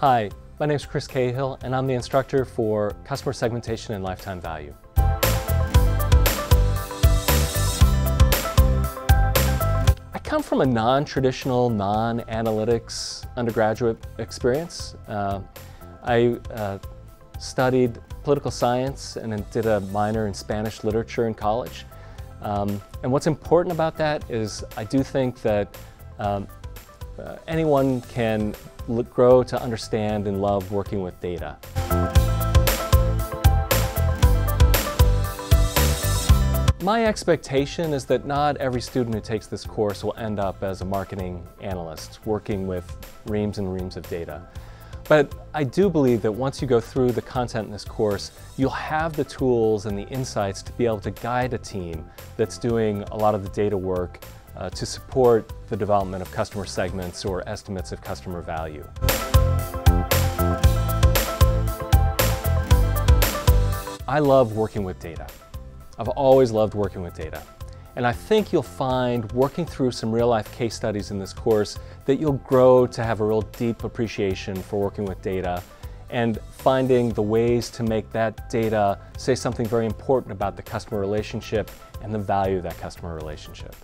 Hi, my name is Chris Cahill, and I'm the instructor for Customer Segmentation and Lifetime Value. I come from a non-traditional, non-analytics undergraduate experience. Uh, I uh, studied political science and then did a minor in Spanish literature in college. Um, and what's important about that is I do think that um, uh, anyone can grow to understand and love working with data. My expectation is that not every student who takes this course will end up as a marketing analyst working with reams and reams of data. But I do believe that once you go through the content in this course, you'll have the tools and the insights to be able to guide a team that's doing a lot of the data work uh, to support the development of customer segments or estimates of customer value. I love working with data. I've always loved working with data. And I think you'll find working through some real life case studies in this course that you'll grow to have a real deep appreciation for working with data and finding the ways to make that data say something very important about the customer relationship and the value of that customer relationship.